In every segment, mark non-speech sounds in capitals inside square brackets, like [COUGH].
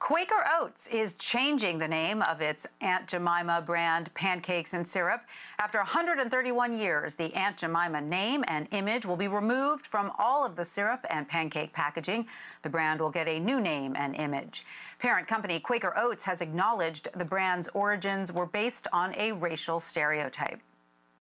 Quaker Oats is changing the name of its Aunt Jemima brand pancakes and syrup. After 131 years, the Aunt Jemima name and image will be removed from all of the syrup and pancake packaging. The brand will get a new name and image. Parent company Quaker Oats has acknowledged the brand's origins were based on a racial stereotype.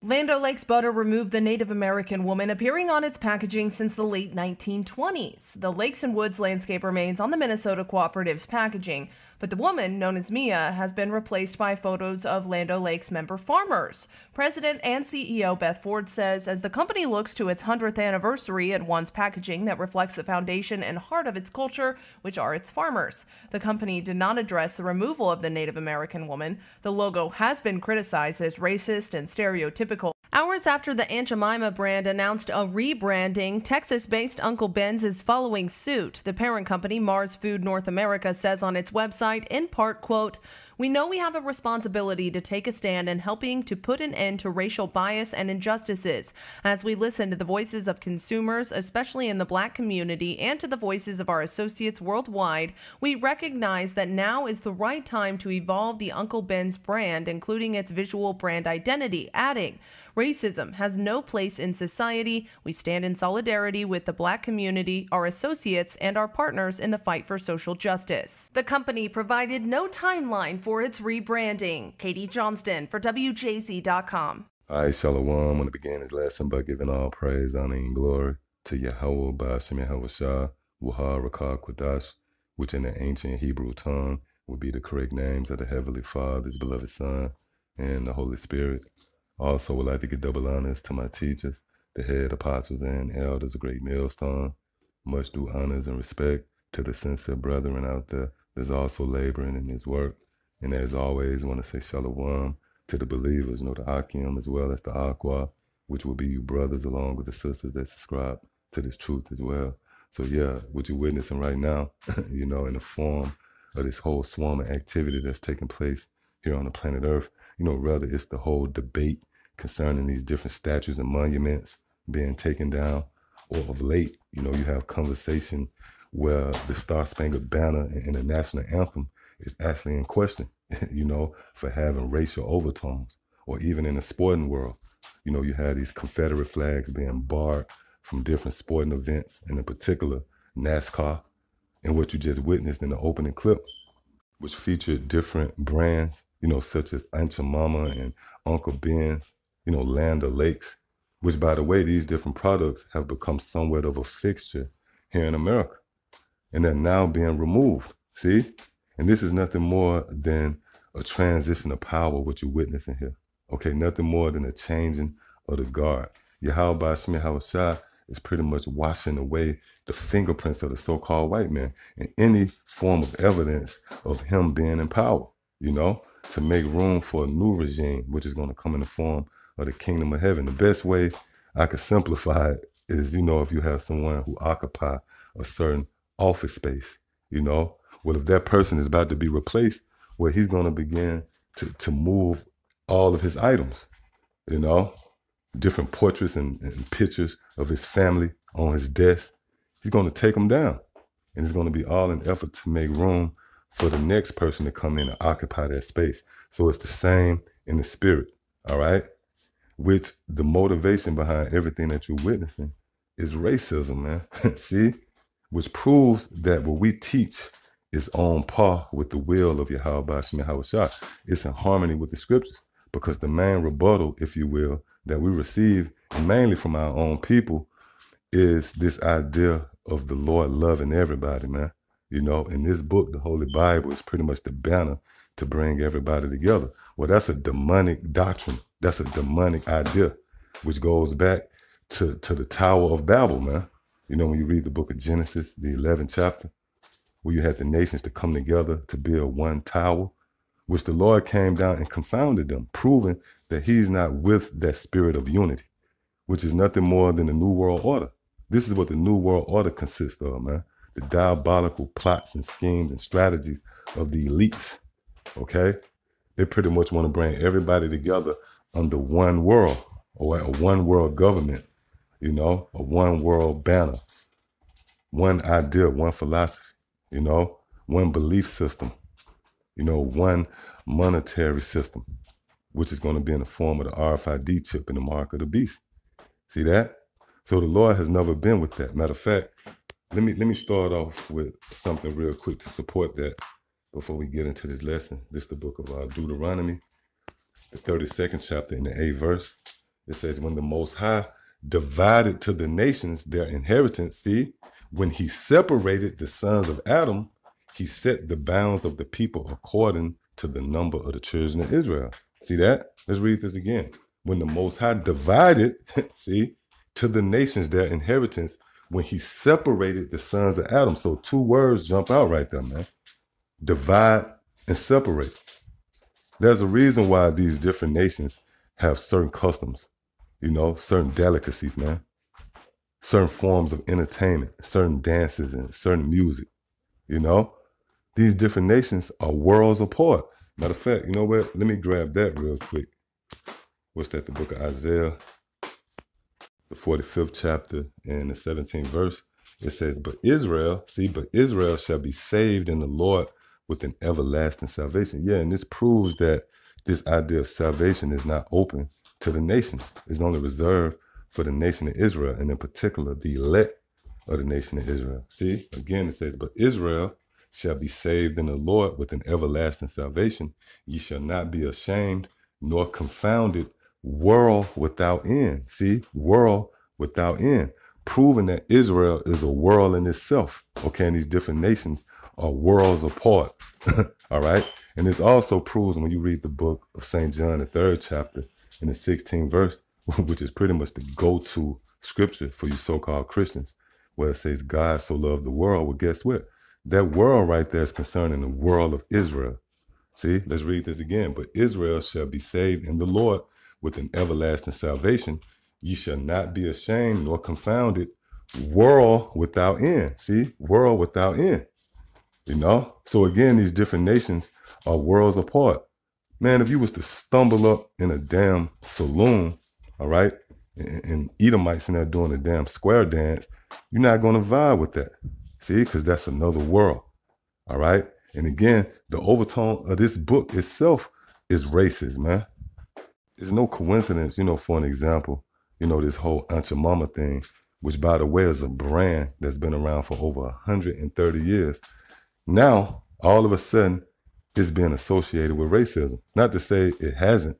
Land O'Lakes butter removed the Native American woman appearing on its packaging since the late 1920s. The Lakes and Woods landscape remains on the Minnesota Cooperative's packaging, but the woman, known as Mia, has been replaced by photos of Land O'Lakes member farmers. President and CEO Beth Ford says as the company looks to its 100th anniversary, it wants packaging that reflects the foundation and heart of its culture, which are its farmers. The company did not address the removal of the Native American woman. The logo has been criticized as racist and stereotypical. Hours after the Aunt Jemima brand announced a rebranding, Texas based Uncle Ben's is following suit. The parent company, Mars Food North America, says on its website, in part, quote, we know we have a responsibility to take a stand in helping to put an end to racial bias and injustices. As we listen to the voices of consumers, especially in the black community, and to the voices of our associates worldwide, we recognize that now is the right time to evolve the Uncle Ben's brand, including its visual brand identity, adding, Racism has no place in society. We stand in solidarity with the black community, our associates, and our partners in the fight for social justice. The company provided no timeline for its rebranding. Katie Johnston for WJZ.com. I, Shalom, want to begin his lesson by giving all praise, honor, and glory to Yahweh Ba'ashem Yahweh Shah, Rakah which in the ancient Hebrew tongue would be the correct names of the Heavenly Father, His beloved Son, and the Holy Spirit. Also, would like to give double honors to my teachers, the head apostles and elders of Great Millstone. Much due honors and respect to the sincere brethren out there that's also laboring in his work. And as always, I want to say shalom to the believers, you know, the Akim as well as the Aqua, which will be you brothers along with the sisters that subscribe to this truth as well. So yeah, what you're witnessing right now, [LAUGHS] you know, in the form of this whole swarm of activity that's taking place here on the planet Earth, you know, rather it's the whole debate concerning these different statues and monuments being taken down. Or of late, you know, you have conversation where the Star Spangled Banner and the national anthem is actually in question, [LAUGHS] you know, for having racial overtones. Or even in the sporting world, you know, you have these Confederate flags being barred from different sporting events, and in particular, NASCAR. And what you just witnessed in the opening clip, which featured different brands, you know, such as Auntie Jemima and Uncle Ben's, you know, Land of Lakes, which by the way, these different products have become somewhat of a fixture here in America. And they're now being removed. See? And this is nothing more than a transition of power, what you're witnessing here. Okay, nothing more than a changing of the guard. Yahweh Shmi Hawashah is pretty much washing away the fingerprints of the so-called white man and any form of evidence of him being in power, you know, to make room for a new regime, which is going to come in the form of the kingdom of heaven. The best way I could simplify it is, you know, if you have someone who occupy a certain office space, you know, well, if that person is about to be replaced, well, he's going to begin to, to move all of his items, you know, different portraits and, and pictures of his family on his desk. He's going to take them down. And it's going to be all an effort to make room for the next person to come in and occupy that space. So it's the same in the spirit, all right? Which the motivation behind everything that you're witnessing is racism, man. [LAUGHS] See? Which proves that what we teach is on par with the will of Yahweh Shah. It's in harmony with the scriptures because the main rebuttal, if you will, that we receive mainly from our own people is this idea of the Lord loving everybody, man. You know, in this book, the Holy Bible is pretty much the banner to bring everybody together. Well, that's a demonic doctrine. That's a demonic idea, which goes back to, to the Tower of Babel, man. You know, when you read the book of Genesis, the 11th chapter, where you had the nations to come together to build one tower, which the Lord came down and confounded them, proving that he's not with that spirit of unity, which is nothing more than the New World Order. This is what the New World Order consists of, man. The diabolical plots and schemes and strategies of the elites okay? They pretty much want to bring everybody together under one world or a one world government, you know, a one world banner, one idea, one philosophy, you know, one belief system, you know, one monetary system, which is going to be in the form of the RFID chip in the mark of the beast. See that? So the Lord has never been with that. Matter of fact, let me let me start off with something real quick to support that before we get into this lesson. This is the book of uh, Deuteronomy, the 32nd chapter in the 8th verse. It says, When the Most High divided to the nations their inheritance, see, when he separated the sons of Adam, he set the bounds of the people according to the number of the children of Israel. See that? Let's read this again. When the Most High divided, [LAUGHS] see, to the nations their inheritance, when he separated the sons of Adam. So two words jump out right there, man. Divide and separate. There's a reason why these different nations have certain customs, you know, certain delicacies, man. Certain forms of entertainment, certain dances and certain music, you know. These different nations are worlds apart. Matter of fact, you know what? Let me grab that real quick. What's that? The book of Isaiah, the 45th chapter and the 17th verse. It says, But Israel, see, but Israel shall be saved in the Lord with an everlasting salvation. Yeah, and this proves that this idea of salvation is not open to the nations. It's only reserved for the nation of Israel, and in particular, the elect of the nation of Israel. See, again, it says, But Israel shall be saved in the Lord with an everlasting salvation. Ye shall not be ashamed nor confounded, world without end. See, world without end, proving that Israel is a world in itself. Okay, and these different nations are worlds apart. [LAUGHS] All right. And this also proves when you read the book of St. John, the third chapter, in the 16th verse, [LAUGHS] which is pretty much the go to scripture for you so called Christians, where it says, God so loved the world. Well, guess what? That world right there is concerning the world of Israel. See, let's read this again. But Israel shall be saved in the Lord with an everlasting salvation. Ye shall not be ashamed nor confounded. World without end. See, world without end. You know? So again, these different nations are worlds apart. Man, if you was to stumble up in a damn saloon, all right, and, Edomites in there doing a damn square dance, you're not gonna vibe with that. See, because that's another world. All right. And again, the overtone of this book itself is racist, man. It's no coincidence, you know, for an example, you know, this whole Aunt Your Mama thing, which by the way is a brand that's been around for over 130 years. Now, all of a sudden, it's being associated with racism. Not to say it hasn't,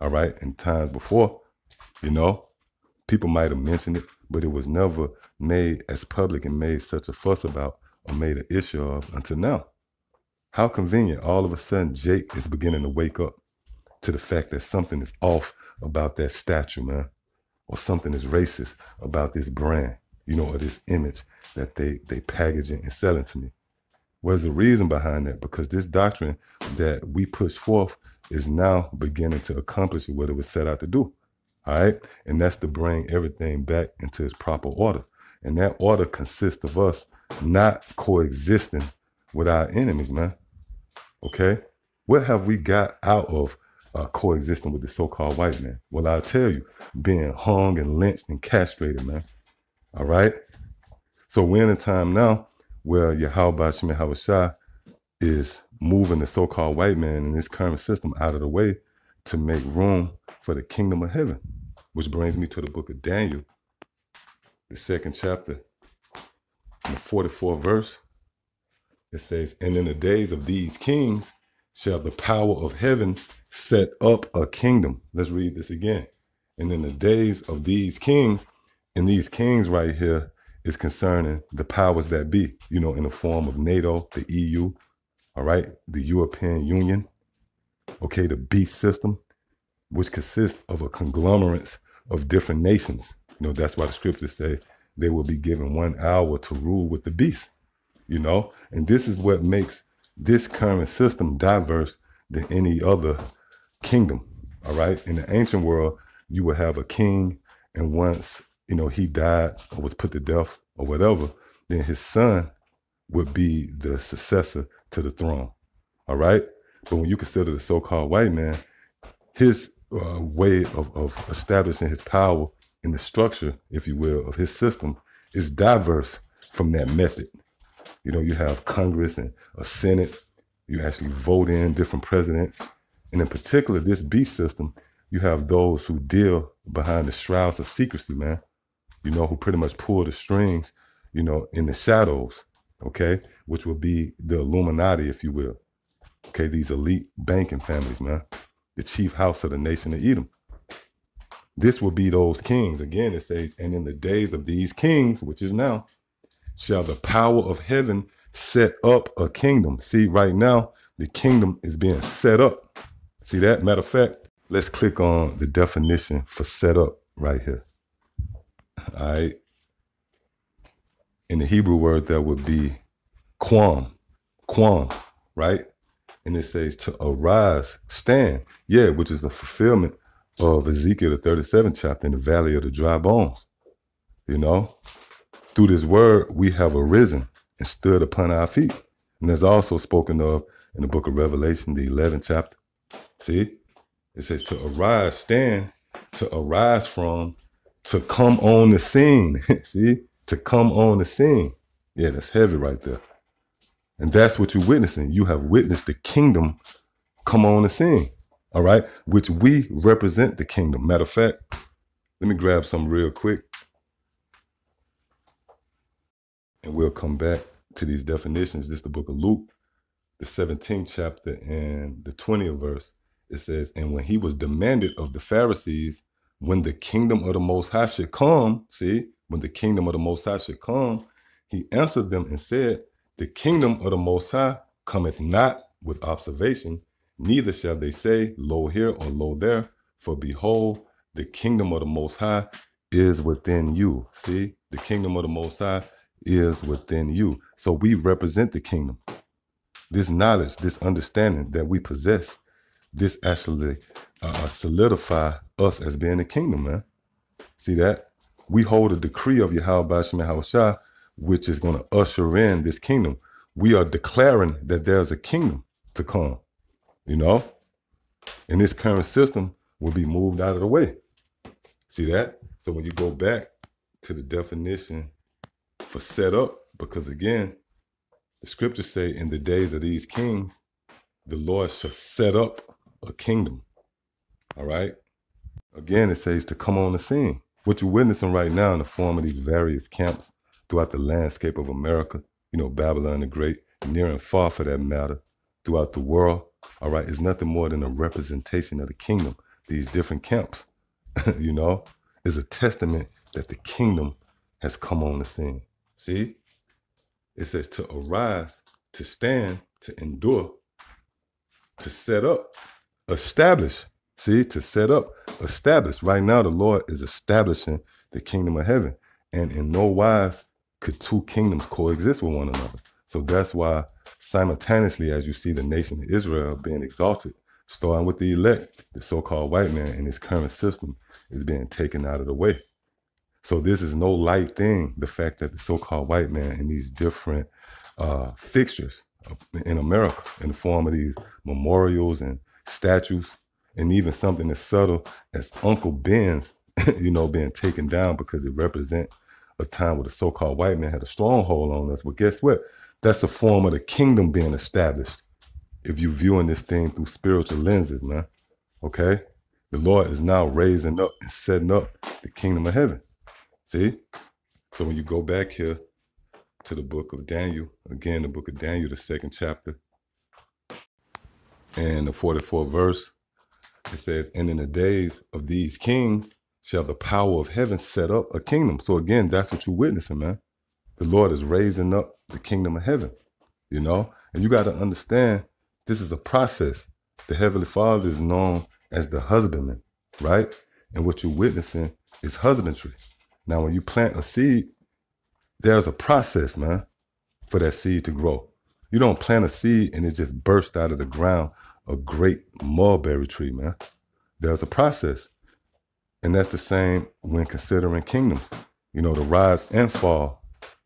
all right, in times before, you know, people might have mentioned it, but it was never made as public and made such a fuss about or made an issue of until now. How convenient all of a sudden Jake is beginning to wake up to the fact that something is off about that statue, man, or something is racist about this brand, you know, or this image that they they packaging and selling to me. What's the reason behind that? Because this doctrine that we push forth is now beginning to accomplish what it was set out to do. All right. And that's to bring everything back into its proper order. And that order consists of us not coexisting with our enemies, man. Okay. What have we got out of uh, coexisting with the so called white man? Well, I'll tell you, being hung and lynched and castrated, man. All right. So we're in a time now where Yahweh Shemeh Hawashah is moving the so called white man in this current system out of the way to make room for the kingdom of heaven. Which brings me to the book of Daniel, the second chapter, the 44th verse. It says, And in the days of these kings shall the power of heaven set up a kingdom. Let's read this again. And in the days of these kings, and these kings right here is concerning the powers that be, you know, in the form of NATO, the EU, all right, the European Union, okay, the beast system, which consists of a conglomerate of different nations. You know, that's why the scriptures say they will be given one hour to rule with the beast, you know? And this is what makes this current system diverse than any other kingdom, all right? In the ancient world, you would have a king, and once, you know, he died or was put to death or whatever, then his son would be the successor to the throne, all right? But when you consider the so-called white man, his uh, way of, of establishing his power in the structure, if you will, of his system is diverse from that method. You know, you have Congress and a Senate. You actually vote in different presidents. And in particular, this beast system, you have those who deal behind the shrouds of secrecy, man. You know, who pretty much pull the strings, you know, in the shadows, okay? Which will be the Illuminati, if you will. Okay, these elite banking families, man. The chief house of the nation of Edom. This will be those kings. Again, it says, and in the days of these kings, which is now, shall the power of heaven set up a kingdom. See, right now, the kingdom is being set up. See that? Matter of fact, let's click on the definition for set up right here. All right. In the Hebrew word, that would be quam, quam, right? And it says to arise, stand. Yeah, which is a fulfillment of Ezekiel, the 37th chapter in the valley of the dry bones. You know, through this word, we have arisen and stood upon our feet. And there's also spoken of in the book of Revelation, the 11th chapter. See, it says to arise, stand, to arise from, to come on the scene. [LAUGHS] See, to come on the scene. Yeah, that's heavy right there. And that's what you're witnessing. You have witnessed the kingdom come on the scene. All right, which we represent the kingdom. Matter of fact, let me grab some real quick. And we'll come back to these definitions. This is the book of Luke, the 17th chapter and the 20th verse. It says, And when he was demanded of the Pharisees, when the kingdom of the Most High should come, see, when the kingdom of the Most High should come, he answered them and said, The kingdom of the Most High cometh not with observation, neither shall they say, Lo here or lo there, for behold, the kingdom of the Most High is within you. See, the kingdom of the Most High is within you. So we represent the kingdom. This knowledge, this understanding that we possess, this actually uh, solidify us as being the kingdom, man. See that? We hold a decree of Yahweh Shah, which is going to usher in this kingdom. We are declaring that there's a kingdom to come, you know? And this current system will be moved out of the way. See that? So when you go back to the definition for set up because again, the scriptures say in the days of these kings, the Lord shall set up a kingdom. All right. Again, it says to come on the scene. What you're witnessing right now in the form of these various camps throughout the landscape of America, you know, Babylon the Great, near and far for that matter, throughout the world, all right, is nothing more than a representation of the kingdom. These different camps, [LAUGHS] you know, is a testament that the kingdom has come on the scene. See? It says to arise, to stand, to endure, to set up, establish. See, to set up, establish. Right now, the Lord is establishing the kingdom of heaven. And in no wise could two kingdoms coexist with one another. So that's why simultaneously, as you see the nation of Israel being exalted, starting with the elect, the so-called white man in his current system is being taken out of the way. So this is no light thing. The fact that the so-called white man in these different uh, fixtures in America, in the form of these memorials and statues, and even something as subtle as Uncle Ben's, [LAUGHS] you know, being taken down because it represents a time where the so-called white man had a stronghold on us. But guess what? That's a form of the kingdom being established. If you're viewing this thing through spiritual lenses, man. Okay? The Lord is now raising up and setting up the kingdom of heaven. See? So when you go back here to the book of Daniel, again, the book of Daniel, the second chapter, and the 44th verse, it says, And in the days of these kings shall the power of heaven set up a kingdom. So again, that's what you're witnessing, man. The Lord is raising up the kingdom of heaven, you know? And you got to understand this is a process. The Heavenly Father is known as the husbandman, right? And what you're witnessing is husbandry. Now, when you plant a seed, there's a process, man, for that seed to grow. You don't plant a seed and it just bursts out of the ground a great mulberry tree, man. There's a process. And that's the same when considering kingdoms, you know, the rise and fall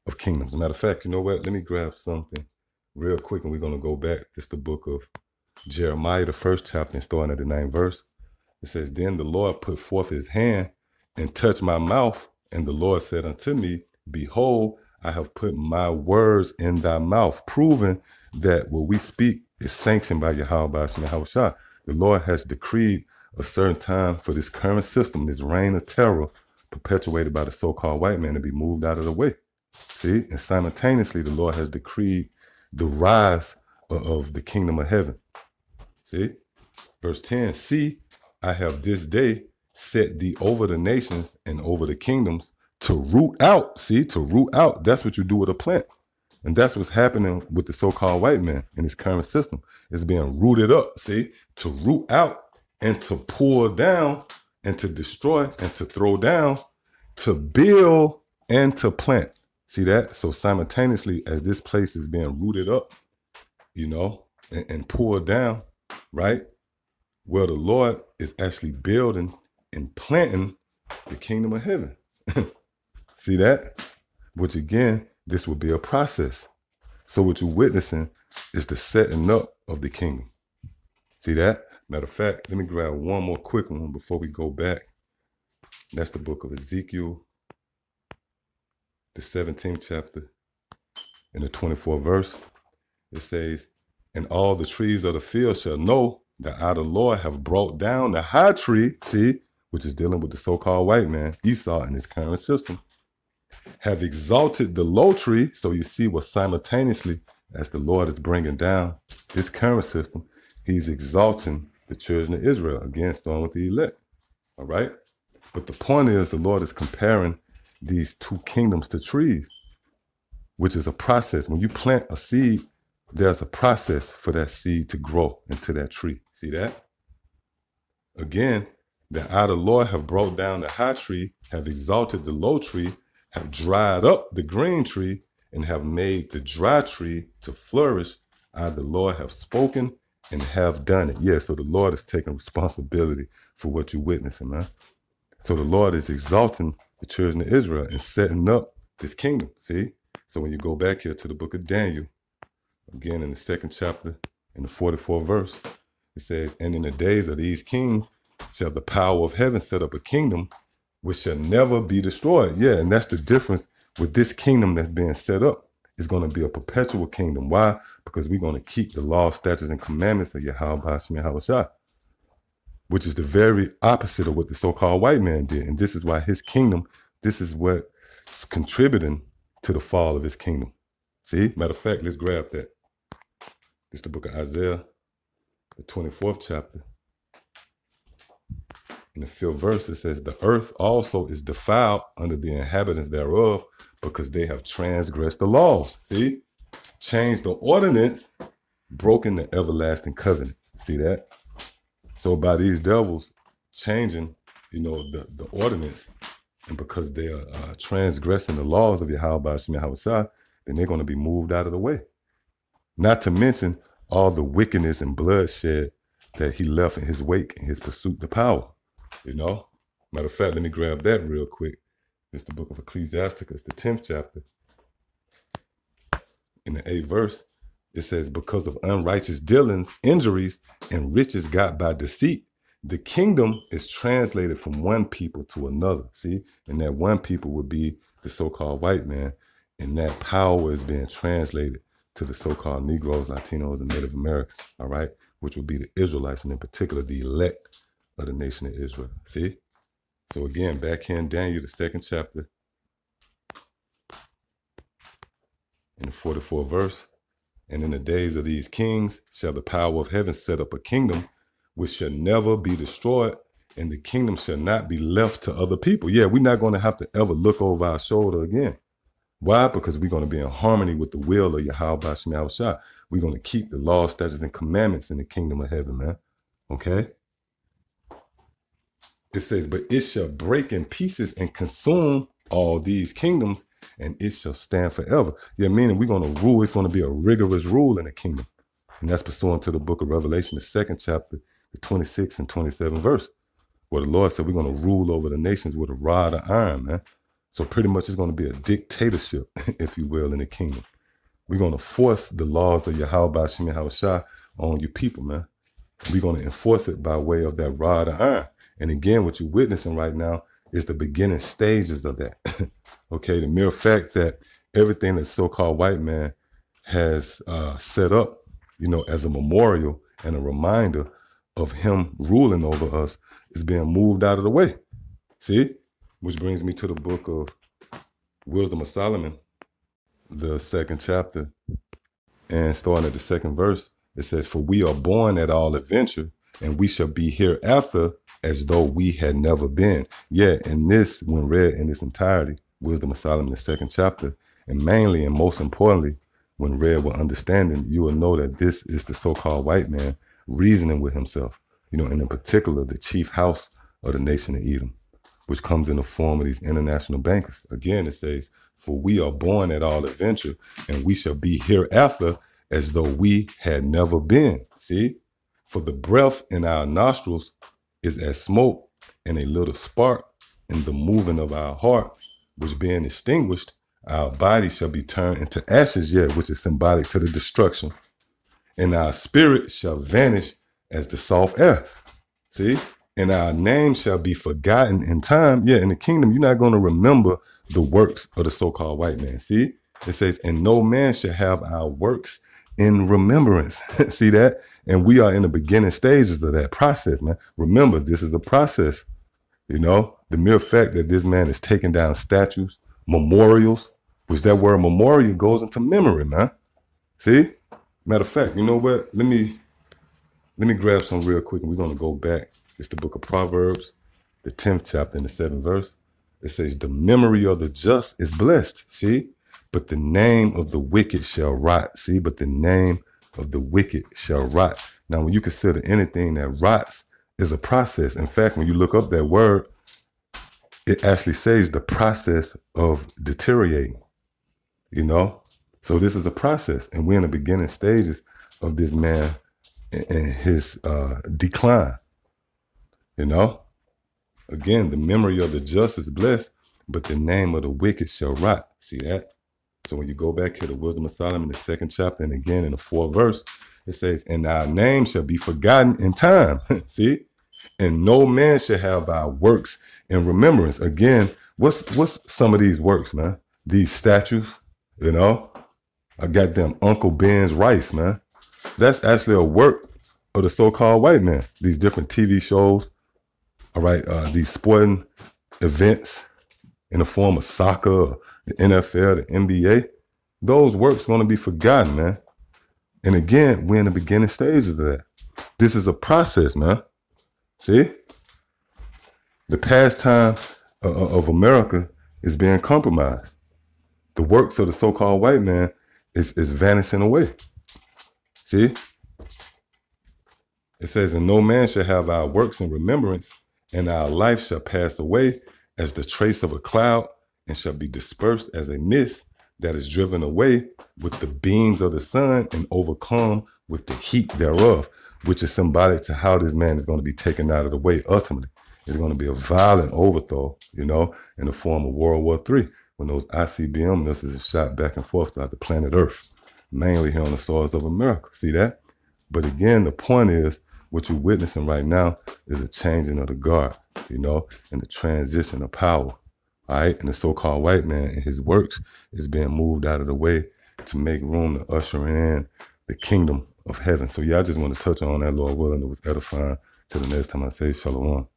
of kingdoms. matter of fact, you know what? Let me grab something real quick and we're going to go back. This is the book of Jeremiah, the first chapter, and starting at the ninth verse. It says, Then the Lord put forth his hand and touched my mouth and the Lord said unto me, Behold, I have put my words in thy mouth, proving that what we speak is sanctioned by Yahweh Shah. The Lord has decreed a certain time for this current system, this reign of terror perpetuated by the so-called white man to be moved out of the way. See, and simultaneously, the Lord has decreed the rise of the kingdom of heaven. See, verse 10 See, I have this day set thee over the nations and over the kingdoms to root out. See, to root out. That's what you do with a plant. And that's what's happening with the so-called white man in his current system. It's being rooted up, see, to root out and to pull down and to destroy and to throw down, to build and to plant. See that? So simultaneously, as this place is being rooted up, you know, and, and pulled down, right? Well, the Lord is actually building and planting the kingdom of heaven. [LAUGHS] See that? Which again, this will be a process. So what you're witnessing is the setting up of the kingdom. See that? Matter of fact, let me grab one more quick one before we go back. That's the book of Ezekiel, the 17th chapter, in the 24th verse. It says, And all the trees of the field shall know that I, the Lord, have brought down the high tree, see, which is dealing with the so called white man, Esau, in his current system, have exalted the low tree. So you see what simultaneously, as the Lord is bringing down this current system, he's exalting the children of Israel, again, starting with the elect. All right? But the point is, the Lord is comparing these two kingdoms to trees, which is a process. When you plant a seed, there's a process for that seed to grow into that tree. See that? Again, the I, the Lord, have brought down the high tree, have exalted the low tree, have dried up the green tree, and have made the dry tree to flourish. I, the Lord, have spoken and have done it. Yeah, so the Lord is taking responsibility for what you're witnessing, man. So the Lord is exalting the children of Israel and setting up this kingdom. See? So when you go back here to the book of Daniel, again in the second chapter, in the 44th verse, it says, And in the days of these kings shall the power of heaven set up a kingdom which shall never be destroyed. Yeah, and that's the difference with this kingdom that's being set up is going to be a perpetual kingdom. Why? Because we're going to keep the law, statutes, and commandments of Yahweh which is the very opposite of what the so-called white man did. And this is why his kingdom, this is what's contributing to the fall of his kingdom. See? Matter of fact, let's grab that. It's the book of Isaiah, the 24th chapter. In the fifth verse, it says, The earth also is defiled under the inhabitants thereof, because they have transgressed the laws. See? Changed the ordinance, broken the everlasting covenant. See that? So by these devils changing, you know, the, the ordinance, and because they are uh, transgressing the laws of Yahweh by Hashem then they're going to be moved out of the way. Not to mention all the wickedness and bloodshed that he left in his wake in his pursuit to power. You know? Matter of fact, let me grab that real quick. It's the book of Ecclesiasticus, the 10th chapter. In the 8th verse, it says, Because of unrighteous dealings, injuries, and riches got by deceit, the kingdom is translated from one people to another. See? And that one people would be the so called white man. And that power is being translated to the so called Negroes, Latinos, and Native Americans, all right? Which would be the Israelites, and in particular, the elect of the nation of Israel. See? So again, back in Daniel, the second chapter, in the 44th verse, and in the days of these kings shall the power of heaven set up a kingdom which shall never be destroyed, and the kingdom shall not be left to other people. Yeah, we're not going to have to ever look over our shoulder again. Why? Because we're going to be in harmony with the will of Yahweh Shah. We're going to keep the laws, statutes, and commandments in the kingdom of heaven, man. Okay? It says, but it shall break in pieces and consume all these kingdoms, and it shall stand forever. Yeah, meaning we're going to rule. It's going to be a rigorous rule in the kingdom. And that's pursuant to the book of Revelation, the second chapter, the 26 and 27 verse, where the Lord said we're going to rule over the nations with a rod of iron, man. So pretty much it's going to be a dictatorship, [LAUGHS] if you will, in the kingdom. We're going to force the laws of Yahweh on you people, man. We're going to enforce it by way of that rod of iron. And again, what you're witnessing right now is the beginning stages of that. [LAUGHS] okay, the mere fact that everything that so-called white man has uh, set up, you know, as a memorial and a reminder of him ruling over us is being moved out of the way. See? Which brings me to the book of Wisdom of Solomon, the second chapter, and starting at the second verse, it says, For we are born at all adventure, and we shall be hereafter as though we had never been. Yeah, and this, when read in its entirety, Wisdom of Solomon, the second chapter, and mainly and most importantly, when read with understanding, you will know that this is the so-called white man reasoning with himself, you know, and in particular, the chief house of the nation of Edom, which comes in the form of these international bankers. Again, it says, For we are born at all adventure, and we shall be hereafter as though we had never been. See? For the breath in our nostrils is as smoke and a little spark in the moving of our heart, which being extinguished, our body shall be turned into ashes yet, which is symbolic to the destruction. And our spirit shall vanish as the soft air. See? And our name shall be forgotten in time. Yeah, in the kingdom, you're not going to remember the works of the so-called white man. See? It says, and no man shall have our works in remembrance. [LAUGHS] See that? And we are in the beginning stages of that process, man. Remember, this is a process. You know, the mere fact that this man is taking down statues, memorials, which that word memorial goes into memory, man. See? Matter of fact, you know what? Let me let me grab some real quick and we're gonna go back. It's the book of Proverbs, the 10th chapter and the seventh verse. It says, The memory of the just is blessed. See? But the name of the wicked shall rot. See, but the name of the wicked shall rot. Now, when you consider anything that rots is a process. In fact, when you look up that word, it actually says the process of deteriorating. You know? So this is a process. And we're in the beginning stages of this man and his uh, decline. You know? Again, the memory of the just is blessed, but the name of the wicked shall rot. See that? So when you go back here to Wisdom of Solomon, the second chapter, and again in the fourth verse, it says, And our name shall be forgotten in time. [LAUGHS] See? And no man shall have our works in remembrance. Again, what's what's some of these works, man? These statues, you know? I got them Uncle Ben's rice, man. That's actually a work of the so-called white man. These different TV shows, all right, uh, these sporting events in the form of soccer, the NFL, the NBA, those works going to be forgotten, man. And again, we're in the beginning stages of that. This is a process, man. See? The pastime uh, uh, of America is being compromised. The works of the so-called white man is, is vanishing away. See? It says, and no man shall have our works in remembrance, and our life shall pass away as the trace of a cloud and shall be dispersed as a mist that is driven away with the beams of the sun and overcome with the heat thereof, which is symbolic to how this man is going to be taken out of the way ultimately. It's going to be a violent overthrow, you know, in the form of World War III when those ICBM missiles are shot back and forth throughout the planet Earth, mainly here on the soils of America. See that? But again, the point is what you're witnessing right now is a changing of the guard, you know, and the transition of power. Right. And the so called white man and his works is being moved out of the way to make room to usher in the kingdom of heaven. So, yeah, I just want to touch on that, Lord willing. It was edifying. Till the next time I say shalom.